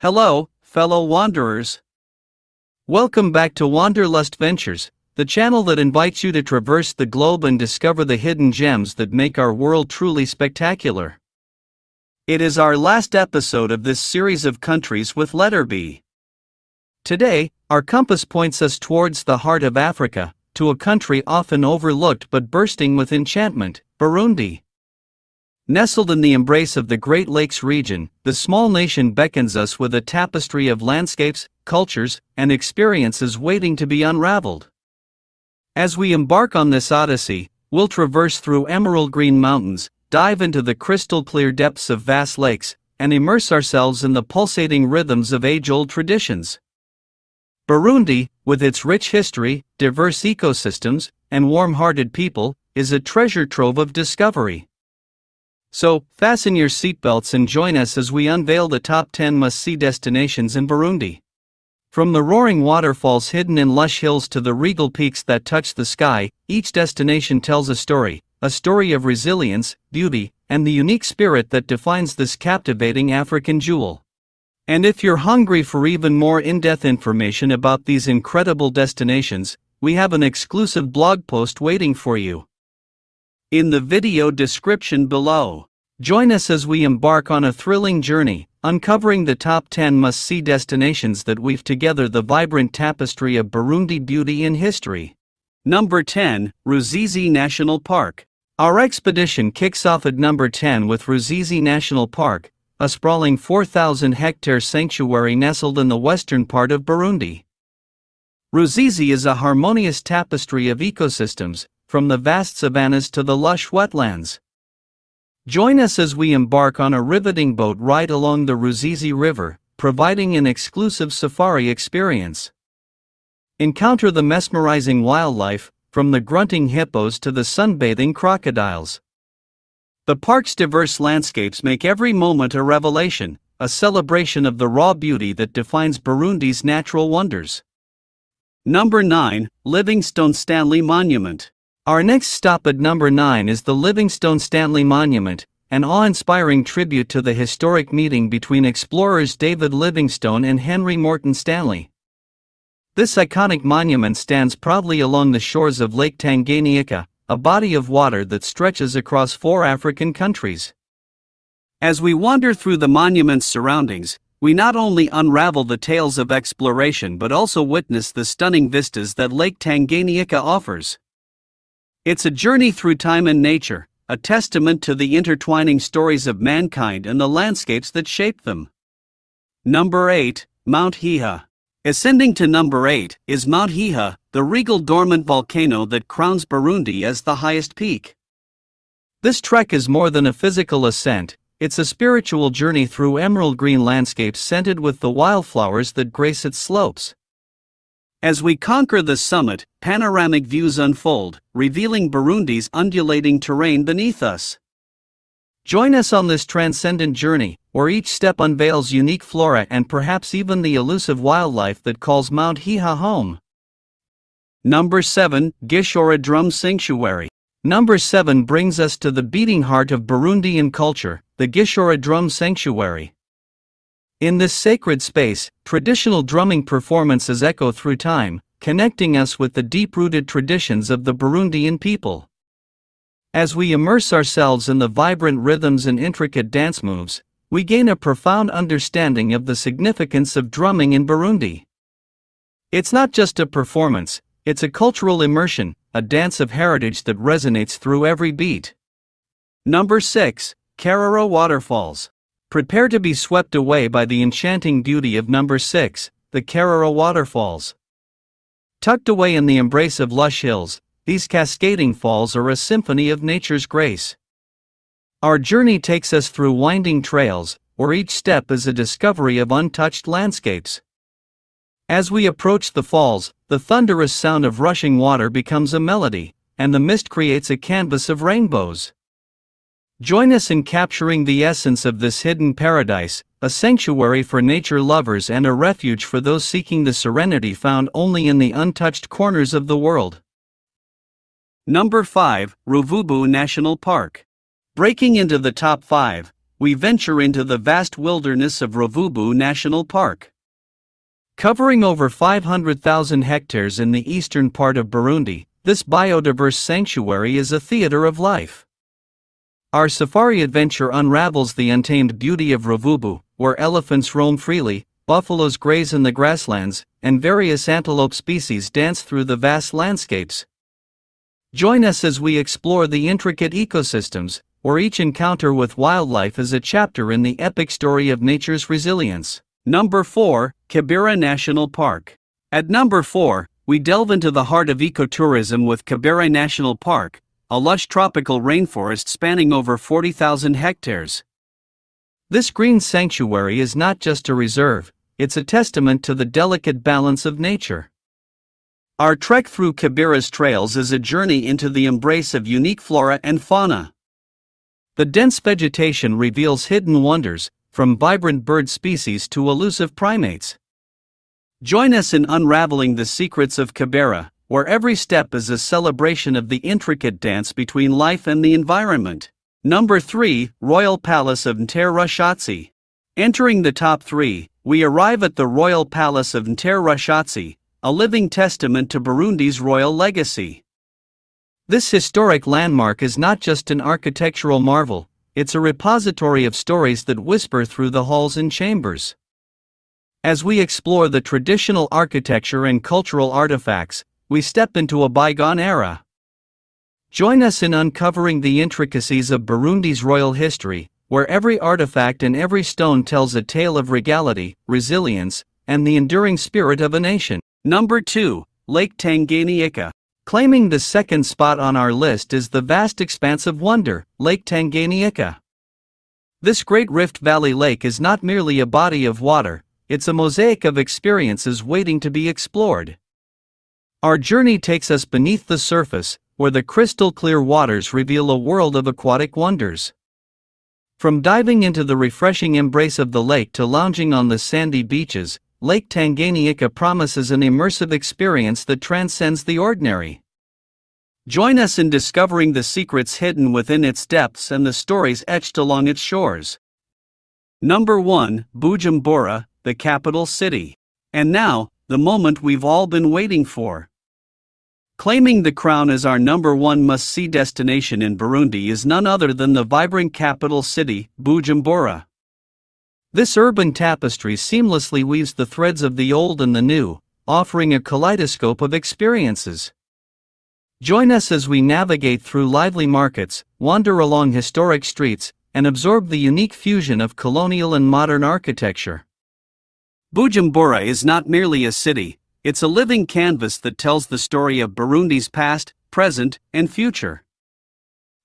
Hello, fellow wanderers. Welcome back to Wanderlust Ventures, the channel that invites you to traverse the globe and discover the hidden gems that make our world truly spectacular. It is our last episode of this series of countries with letter B. Today, our compass points us towards the heart of Africa, to a country often overlooked but bursting with enchantment Burundi. Nestled in the embrace of the Great Lakes region, the small nation beckons us with a tapestry of landscapes, cultures, and experiences waiting to be unraveled. As we embark on this odyssey, we'll traverse through emerald green mountains, dive into the crystal clear depths of vast lakes, and immerse ourselves in the pulsating rhythms of age old traditions. Burundi, with its rich history, diverse ecosystems, and warm hearted people, is a treasure trove of discovery. So, fasten your seatbelts and join us as we unveil the top 10 must see destinations in Burundi. From the roaring waterfalls hidden in lush hills to the regal peaks that touch the sky, each destination tells a story a story of resilience, beauty, and the unique spirit that defines this captivating African jewel. And if you're hungry for even more in depth information about these incredible destinations, we have an exclusive blog post waiting for you in the video description below. Join us as we embark on a thrilling journey, uncovering the top 10 must see destinations that weave together the vibrant tapestry of Burundi beauty and history. Number 10 Rusizi National Park. Our expedition kicks off at number 10 with Rusizi National Park, a sprawling 4,000 hectare sanctuary nestled in the western part of Burundi. Rusizi is a harmonious tapestry of ecosystems, from the vast savannas to the lush wetlands. Join us as we embark on a riveting boat ride along the Rusizi River, providing an exclusive safari experience. Encounter the mesmerizing wildlife, from the grunting hippos to the sunbathing crocodiles. The park's diverse landscapes make every moment a revelation, a celebration of the raw beauty that defines Burundi's natural wonders. Number 9 Livingstone Stanley Monument our next stop at number 9 is the Livingstone Stanley Monument, an awe inspiring tribute to the historic meeting between explorers David Livingstone and Henry Morton Stanley. This iconic monument stands proudly along the shores of Lake Tanganyika, a body of water that stretches across four African countries. As we wander through the monument's surroundings, we not only unravel the tales of exploration but also witness the stunning vistas that Lake Tanganyika offers. It's a journey through time and nature, a testament to the intertwining stories of mankind and the landscapes that shape them. Number 8, Mount Heha. Ascending to number 8 is Mount Heha, the regal dormant volcano that crowns Burundi as the highest peak. This trek is more than a physical ascent, it's a spiritual journey through emerald green landscapes scented with the wildflowers that grace its slopes. As we conquer the summit, panoramic views unfold, revealing Burundi's undulating terrain beneath us. Join us on this transcendent journey, where each step unveils unique flora and perhaps even the elusive wildlife that calls Mount Heha home. Number 7 Gishora Drum Sanctuary. Number 7 brings us to the beating heart of Burundian culture, the Gishora Drum Sanctuary. In this sacred space, traditional drumming performances echo through time, connecting us with the deep rooted traditions of the Burundian people. As we immerse ourselves in the vibrant rhythms and intricate dance moves, we gain a profound understanding of the significance of drumming in Burundi. It's not just a performance, it's a cultural immersion, a dance of heritage that resonates through every beat. Number 6 Karera Waterfalls. Prepare to be swept away by the enchanting beauty of number 6, the Karera Waterfalls. Tucked away in the embrace of lush hills, these cascading falls are a symphony of nature's grace. Our journey takes us through winding trails, where each step is a discovery of untouched landscapes. As we approach the falls, the thunderous sound of rushing water becomes a melody, and the mist creates a canvas of rainbows. Join us in capturing the essence of this hidden paradise, a sanctuary for nature lovers and a refuge for those seeking the serenity found only in the untouched corners of the world. Number 5 Ruvubu National Park. Breaking into the top 5, we venture into the vast wilderness of Ruvubu National Park. Covering over 500,000 hectares in the eastern part of Burundi, this biodiverse sanctuary is a theater of life. Our safari adventure unravels the untamed beauty of Ruvubu, where elephants roam freely, buffaloes graze in the grasslands, and various antelope species dance through the vast landscapes. Join us as we explore the intricate ecosystems, where each encounter with wildlife is a chapter in the epic story of nature's resilience. Number 4, Kibira National Park. At number 4, we delve into the heart of ecotourism with Kibira National Park, a lush tropical rainforest spanning over 40,000 hectares. This green sanctuary is not just a reserve, it's a testament to the delicate balance of nature. Our trek through Kibira's trails is a journey into the embrace of unique flora and fauna. The dense vegetation reveals hidden wonders, from vibrant bird species to elusive primates. Join us in unraveling the secrets of Kibira, where every step is a celebration of the intricate dance between life and the environment. Number 3 Royal Palace of Ntare Entering the top 3, we arrive at the Royal Palace of Ntare a living testament to Burundi's royal legacy. This historic landmark is not just an architectural marvel, it's a repository of stories that whisper through the halls and chambers. As we explore the traditional architecture and cultural artifacts, we step into a bygone era. Join us in uncovering the intricacies of Burundi's royal history, where every artifact and every stone tells a tale of regality, resilience, and the enduring spirit of a nation. Number 2, Lake Tanganyika. Claiming the second spot on our list is the vast expanse of wonder, Lake Tanganyika. This great Rift Valley lake is not merely a body of water, it's a mosaic of experiences waiting to be explored. Our journey takes us beneath the surface, where the crystal clear waters reveal a world of aquatic wonders. From diving into the refreshing embrace of the lake to lounging on the sandy beaches, Lake Tanganyika promises an immersive experience that transcends the ordinary. Join us in discovering the secrets hidden within its depths and the stories etched along its shores. Number 1 Bujumbura, the capital city. And now, the moment we've all been waiting for. Claiming the crown as our number one must see destination in Burundi is none other than the vibrant capital city, Bujumbura. This urban tapestry seamlessly weaves the threads of the old and the new, offering a kaleidoscope of experiences. Join us as we navigate through lively markets, wander along historic streets, and absorb the unique fusion of colonial and modern architecture. Bujumbura is not merely a city, it's a living canvas that tells the story of Burundi's past, present, and future.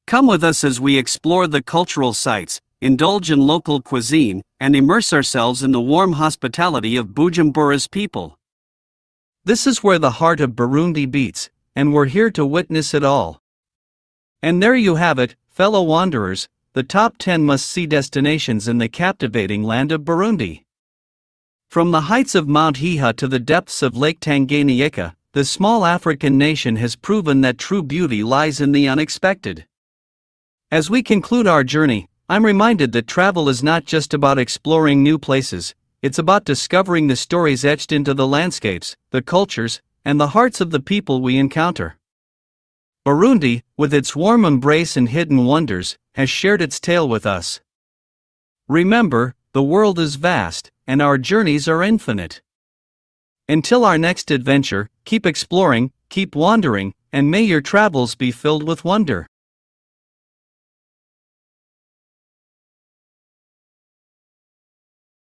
Come with us as we explore the cultural sites, indulge in local cuisine, and immerse ourselves in the warm hospitality of Bujumbura's people. This is where the heart of Burundi beats, and we're here to witness it all. And there you have it, fellow wanderers, the top 10 must see destinations in the captivating land of Burundi. From the heights of Mount Heha to the depths of Lake Tanganyika, the small African nation has proven that true beauty lies in the unexpected. As we conclude our journey, I'm reminded that travel is not just about exploring new places, it's about discovering the stories etched into the landscapes, the cultures, and the hearts of the people we encounter. Burundi, with its warm embrace and hidden wonders, has shared its tale with us. Remember, the world is vast, and our journeys are infinite. Until our next adventure, keep exploring, keep wandering, and may your travels be filled with wonder.